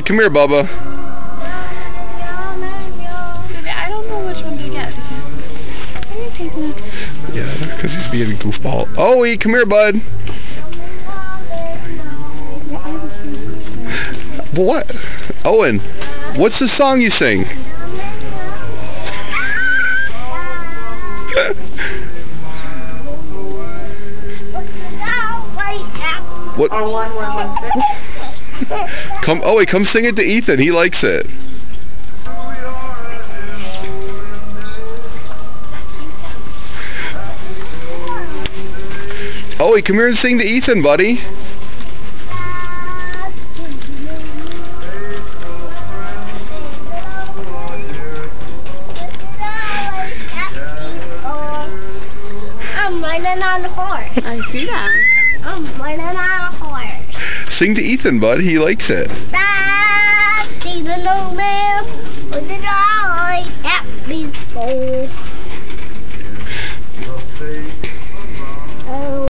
come here, Bubba. I don't know which one to get. Are you taking it? Yeah, because he's being a goofball. Owie, come here, bud. Well, what? Owen, what's the song you sing? what? Come, oh, wait! come sing it to Ethan. He likes it. Oh wait, come here and sing to Ethan, buddy. I'm riding on a horse. I see that. I'm riding on a horse. Sing to Ethan, bud. He likes it. Old man with soul.